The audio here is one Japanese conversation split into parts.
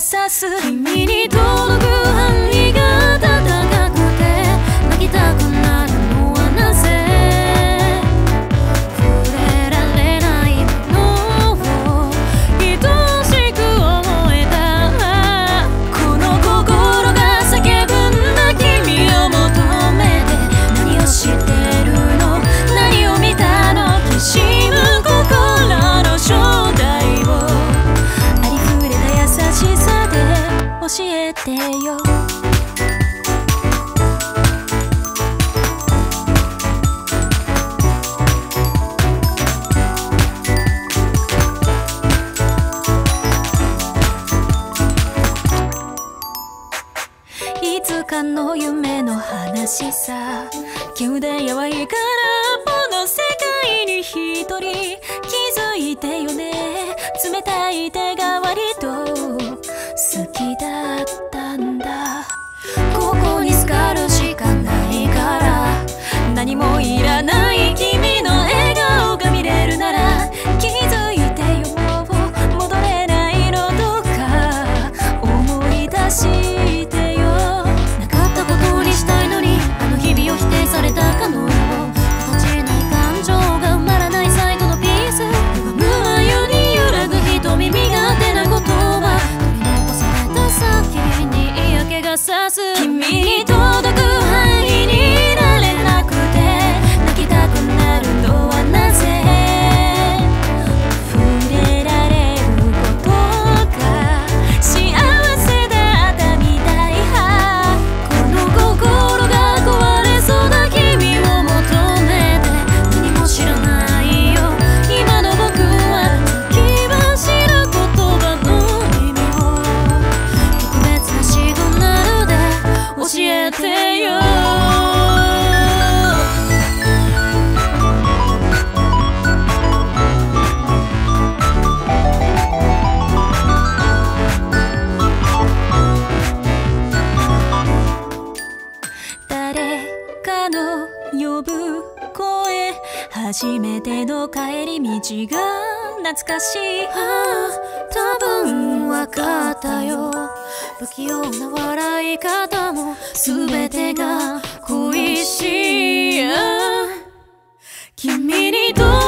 刺す。耳に届く範囲教えてよ」いつかの夢の話さ。宮殿やわいからこの世界に一人。気づいてよね。冷たい手が呼ぶ声。初めての帰り道が懐かしい。ああ多分わかったよ。不器用な笑い方も全てが恋しい。君にと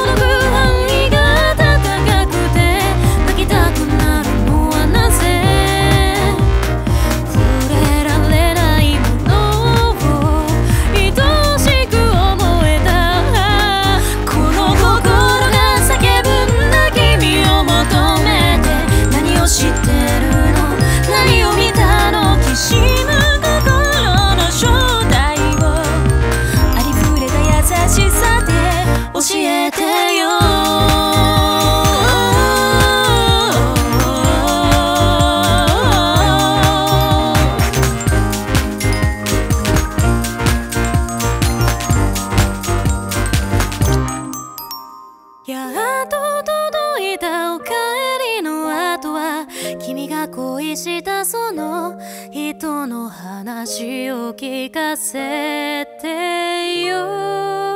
あと届いたお帰りの後は君が恋したその人の話を聞かせてよ。